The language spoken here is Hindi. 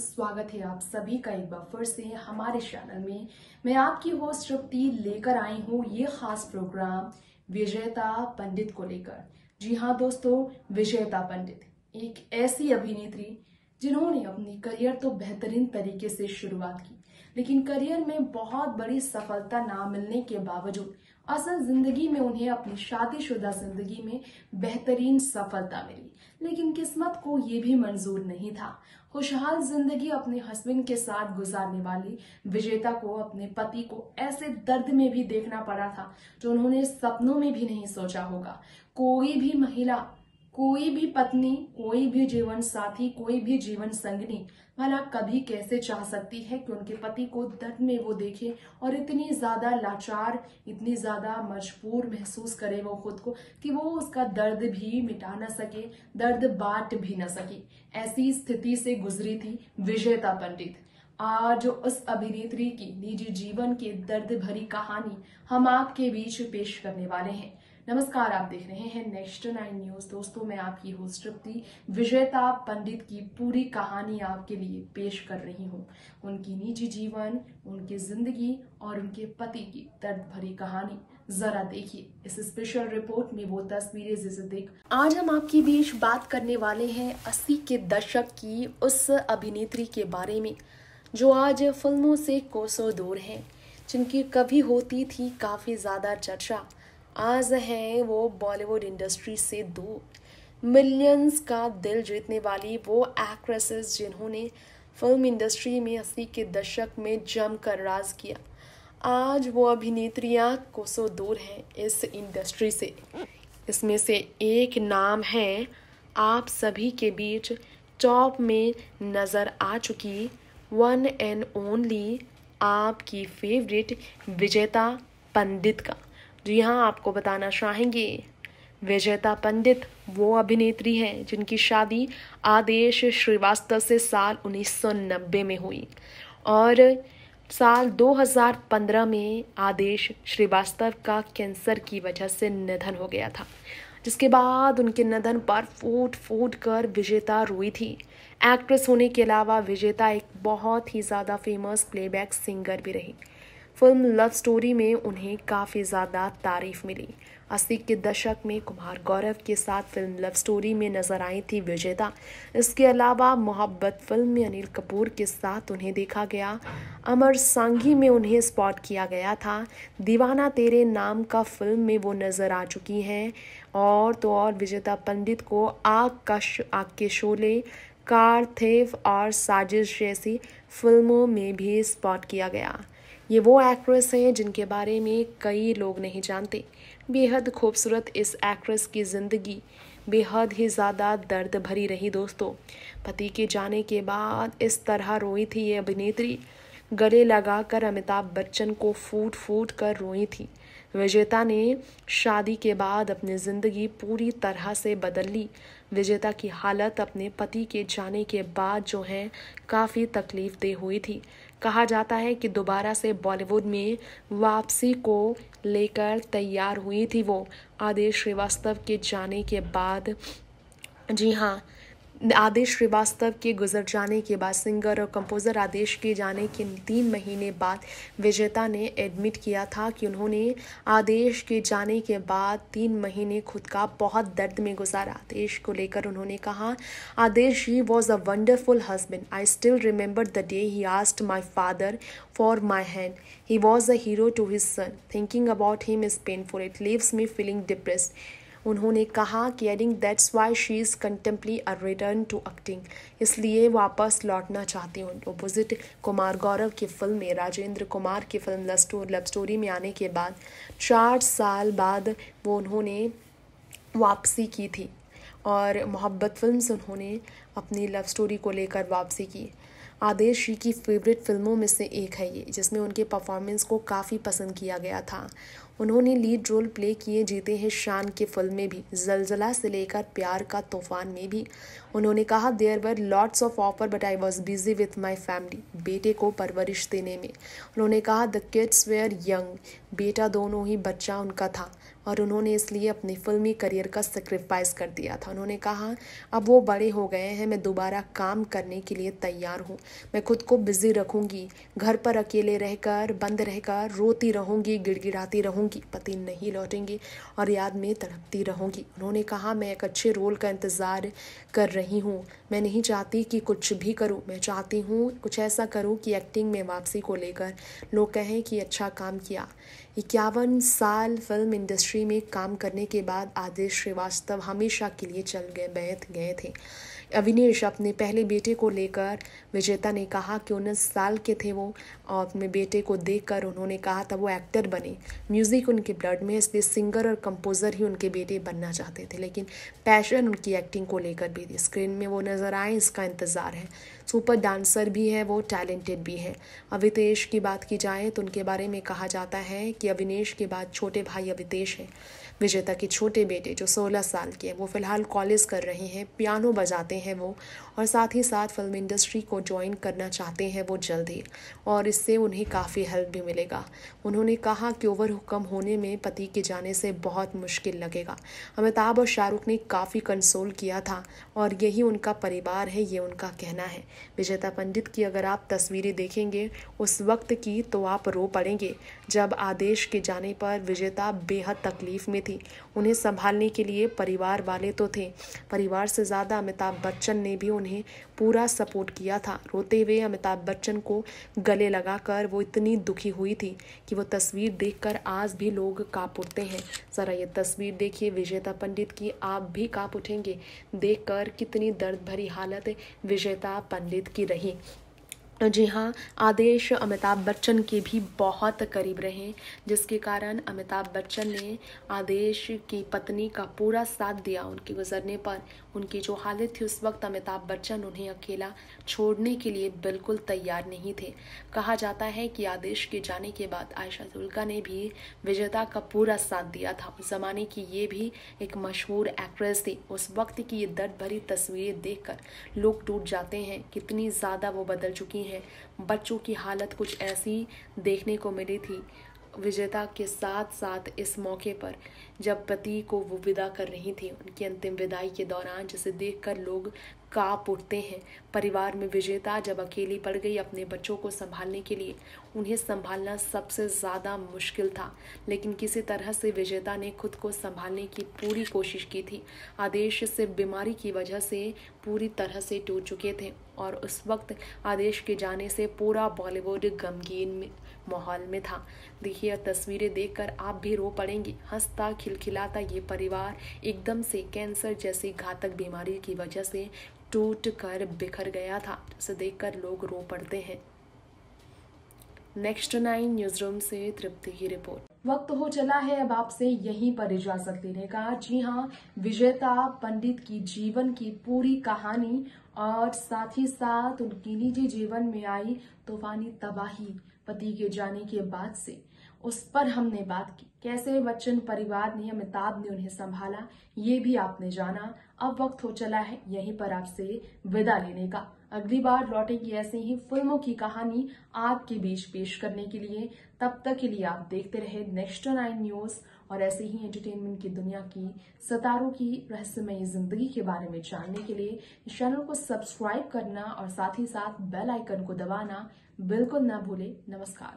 स्वागत है आप सभी का एक बार फिर से हमारे चैनल में। मैं आपकी होस्ट तृप्ति लेकर आई हूँ ये खास प्रोग्राम विजेता पंडित को लेकर। जी हाँ दोस्तों, विजेता पंडित, एक ऐसी अभिनेत्री जिन्होंने अपनी करियर तो बेहतरीन तरीके से शुरुआत की। लेकिन करियर में बहुत बड़ी सफलता ना मिलने के बावजूद, असल ज़िंदगी में उन्हें अपनी शादीशुदा ज़िंदगी में बेहतरीन सफलता मिली। लेकिन किस्मत को ये भी मंजूर नहीं था। खुशहाल ज़िंदगी अपने हस्बैंड के साथ गुजारने वाली विजेता को, अपने पति को ऐसे दर्द में भी देखना पड़ा था जो उन्होंने सपनों में भी नहीं सोचा होगा। कोई भी महिला कोई भी पत्नी, कोई भी जीवन साथी, कोई भी जीवन संगनी, भला कभी कैसे चाह सकती है कि उनके पति को दर्द में वो देखे और इतनी ज़्यादा लाचार, इतनी ज़्यादा मजबूर महसूस करे वो खुद को कि वो उसका दर्द भी मिटा न सके, दर्द बांट भी ना सके। ऐसी स्थिति से गुजरी थी विजेता पंडित। आज उस अभिनेत्री की, निजी जीवन की दर्द भरी कहानी हम आपके बीच पेश करने वाले हैं। नमस्कार, आप देख रहे हैं नेक्स्ट नाइन न्यूज़। दोस्तों, मैं आपकी होस्ट तृप्ति, विजेता पंडित की पूरी कहानी आपके लिए पेश कर रही हूँ। उनकी निजी जीवन, उनकी ज़िंदगी और उनके पति की दर्द भरी कहानी। जरा देखिए इस स्पेशल रिपोर्ट में वो तस्वीरें जिसे देख आज हम आपके बीच बात करने वाले हैं अस्सी के दशक की उस अभिनेत्री के बारे में, जो आज फ़िल्मों से कोसों दूर है, जिनकी कभी होती थी काफ़ी ज़्यादा चर्चा। आज हैं वो बॉलीवुड इंडस्ट्री से दूर। मिलियंस का दिल जीतने वाली वो एक्ट्रेसेस जिन्होंने फ़िल्म इंडस्ट्री में अस्सी के दशक में जमकर राज किया। आज वो अभिनेत्रियाँ कोसों दूर हैं इस इंडस्ट्री से। इसमें से एक नाम है, आप सभी के बीच टॉप में नज़र आ चुकी वन एंड ओनली आपकी फेवरेट विजेता पंडित का। जी हाँ आपको बताना चाहेंगे। विजेता पंडित वो अभिनेत्री हैं जिनकी शादी आदेश श्रीवास्तव से साल 1990 में हुई और साल 2015 में आदेश श्रीवास्तव का कैंसर की वजह से निधन हो गया था, जिसके बाद उनके निधन पर फूट फूट कर विजेता रोई थी। एक्ट्रेस होने के अलावा विजेता एक बहुत ही ज़्यादा फ़ेमस प्लेबैक सिंगर भी रही। फ़िल्म लव स्टोरी में उन्हें काफ़ी ज़्यादा तारीफ़ मिली। अस्सी के दशक में कुमार गौरव के साथ फ़िल्म लव स्टोरी में नज़र आई थी विजेता। इसके अलावा मोहब्बत फ़िल्म में अनिल कपूर के साथ उन्हें देखा गया। अमर सांघी में उन्हें स्पॉट किया गया था। दीवाना तेरे नाम का फ़िल्म में वो नज़र आ चुकी हैं। और तो और विजेता पंडित को आग का आग के शोले कार थेव और साजिश जैसी फ़िल्मों में भी स्पॉट किया गया। ये वो एक्ट्रेस हैं जिनके बारे में कई लोग नहीं जानते। बेहद खूबसूरत इस एक्ट्रेस की ज़िंदगी। बेहद ही ज़्यादा दर्द भरी रही दोस्तों। पति के जाने के बाद इस तरह रोई थी ये अभिनेत्री। गले लगाकर अमिताभ बच्चन को फूट फूट कर रोई थी। विजेता ने शादी के बाद अपनी ज़िंदगी पूरी तरह से बदल ली। विजेता की हालत अपने पति के जाने के बाद जो है काफ़ी तकलीफ़ दे हुई थी। कहा जाता है कि दोबारा से बॉलीवुड में वापसी को लेकर तैयार हुई थी वो। आदेश श्रीवास्तव के जाने के बाद, जी हाँ आदेश श्रीवास्तव के गुजर जाने के बाद सिंगर और कंपोज़र आदेश के जाने के तीन महीने बाद विजेता ने एडमिट किया था कि उन्होंने आदेश के जाने के बाद तीन महीने खुद का बहुत दर्द में गुजारा। आदेश को लेकर उन्होंने कहा, Aadesh he was a wonderful husband I still remember the day he asked my father for my hand he was a hero to his son thinking about him is painful it leaves me feeling depressed उन्होंने कहा कि adding that's why she is contemplating a return to acting इसलिए वापस लौटना चाहती हूँ। अपोजिट कुमार गौरव की फ़िल्म में, राजेंद्र कुमार की फ़िल्म लव स्टोरी में आने के बाद चार साल बाद वो उन्होंने वापसी की थी और मोहब्बत फ़िल्म से उन्होंने अपनी लव स्टोरी को लेकर वापसी की। आदेश जी की फेवरेट फ़िल्मों में से एक है ये, जिसमें उनके परफॉर्मेंस को काफ़ी पसंद किया गया था। उन्होंने लीड रोल प्ले किए जीते हैं शान के फ़िल्म में भी, जलजला से लेकर प्यार का तूफ़ान में भी। उन्होंने कहा there were lots of offer but I was busy with my family बेटे को परवरिश देने में। उन्होंने कहा द किड्स वेयर यंग बेटा दोनों ही बच्चा उनका था। और उन्होंने इसलिए अपनी फिल्मी करियर का सेक्रीफाइस कर दिया था। उन्होंने कहा, अब वो बड़े हो गए हैं, मैं दोबारा काम करने के लिए तैयार हूँ। मैं खुद को बिज़ी रखूँगी, घर पर अकेले रहकर, बंद रहकर, रोती रहूँगी, गिड़गिड़ाती रहूँगी, पति नहीं लौटेंगे और याद में तड़पती रहूँगी। उन्होंने कहा, मैं एक अच्छे रोल का इंतज़ार कर रही हूँ। मैं नहीं चाहती कि कुछ भी करूँ। मैं चाहती हूँ कुछ ऐसा करूँ कि एक्टिंग में वापसी को लेकर लोग कहें कि अच्छा काम किया। इक्यावन साल फ़िल्म इंडस्ट्री में काम करने के बाद आदेश श्रीवास्तव हमेशा के लिए चल गए बैठ गए थे। अविनेश अपने पहले बेटे को लेकर, विजेता ने कहा कि उन्नीस साल के थे वो, और अपने बेटे को देखकर उन्होंने कहा था वो एक्टर बने। म्यूज़िक उनके ब्लड में, इसलिए सिंगर और कंपोज़र ही उनके बेटे बनना चाहते थे, लेकिन पैशन उनकी एक्टिंग को लेकर भी थी। स्क्रीन में वो नज़र आए, इसका इंतज़ार है। सुपर डांसर भी है, वो टैलेंटेड भी है। अवितेश की बात की जाए तो उनके बारे में कहा जाता है कि अविनेश के बाद छोटे भाई अवितेश हैं, विजेता के छोटे बेटे जो 16 साल के हैं। वो फ़िलहाल कॉलेज कर रहे हैं, पियानो बजाते हैं वो और साथ ही साथ फ़िल्म इंडस्ट्री को ज्वाइन करना चाहते हैं वो जल्द ही और इससे उन्हें काफ़ी हेल्प भी मिलेगा। उन्होंने कहा कि ओवर हुक्म होने में पति के जाने से बहुत मुश्किल लगेगा। अमिताभ और शाहरुख ने काफ़ी कंसोल किया था और यही उनका परिवार है, ये उनका कहना है। विजेता पंडित की अगर आप तस्वीरें देखेंगे उस वक्त की तो आप रो पड़ेंगे। जब आदेश के जाने पर विजेता बेहद तकलीफ़ में थी। उन्हें संभालने के लिए परिवार वाले तो थे। परिवार से ज़्यादा अमिताभ बच्चन ने भी उन्हें पूरा सपोर्ट किया था। रोते हुए अमिताभ बच्चन को गले लगाकर वो इतनी दुखी हुई थी कि वो तस्वीर देखकर आज भी लोग काँप उठते हैं। ज़रा ये तस्वीर देखिए, विजेता पंडित की, आप भी काँप उठेंगे। देखकर कितनी दर्द भरी हालत विजेता पंडित की रही। जी हाँ आदेश अमिताभ बच्चन के भी बहुत करीब रहे, जिसके कारण अमिताभ बच्चन ने आदेश की पत्नी का पूरा साथ दिया उनके गुजरने पर। उनकी जो हालत थी उस वक्त अमिताभ बच्चन उन्हें अकेला छोड़ने के लिए बिल्कुल तैयार नहीं थे। कहा जाता है कि आदेश के जाने के बाद आयशा जुल्का ने भी विजेता का पूरा साथ दिया था। उस ज़माने की ये भी एक मशहूर एक्ट्रेस थी। उस वक्त की ये दर्द भरी तस्वीरें देखकर लोग टूट जाते हैं। कितनी ज़्यादा वो बदल चुकी है। बच्चों की हालत कुछ ऐसी देखने को मिली थी। विजेता के साथ साथ इस मौके पर जब पति को वो विदा कर रही थी, उनकी अंतिम विदाई के दौरान, जिसे देखकर लोग काप उठते हैं, परिवार में विजेता जब अकेली पड़ गई अपने बच्चों को संभालने के लिए, उन्हें संभालना सबसे ज़्यादा मुश्किल था। लेकिन किसी तरह से विजेता ने खुद को संभालने की पूरी कोशिश की थी। आदेश से बीमारी की वजह से पूरी तरह से टूट चुके थे और उस वक्त आदेश के जाने से पूरा बॉलीवुड गमगीन माहौल में था। देखिए तस्वीरें देखकर आप भी रो पड़ेंगे। हंसता, खिलखिलाता ये परिवार एकदम से कैंसर जैसी घातक बीमारी की वजह से टूट कर बिखर गया था, जिसे देखकर लोग रो पड़ते हैं। नेक्स्ट नाइन न्यूज़ रूम से तृप्ति की रिपोर्ट। वक्त हो चला है, अब आपसे यहीं पर इजाज़त लेने का। जी हाँ विजेता, पंडित की जीवन की पूरी कहानी और साथ ही साथ उनकी निजी जीवन में आई तूफानी तबाही। पति के जाने के बाद से उस पर हमने बात की। कैसे बच्चन परिवार ने अमिताभ ने उन्हें संभाला, ये भी आपने जाना। अब वक्त हो चला है, यहीं पर आपसे विदा लेने का। अगली बार लौटेगी ऐसे ही फ़िल्मों की कहानी आपके बीच पेश करने के लिए। तब तक के लिए आप देखते रहे नेक्स्ट नाइन न्यूज़। और ऐसे ही एंटरटेनमेंट की दुनिया की सतारों की रहस्यमयी ज़िंदगी के बारे में जानने के लिए इस चैनल को सब्सक्राइब करना और साथ ही साथ बेल आइकन को दबाना बिल्कुल ना भूले। नमस्कार।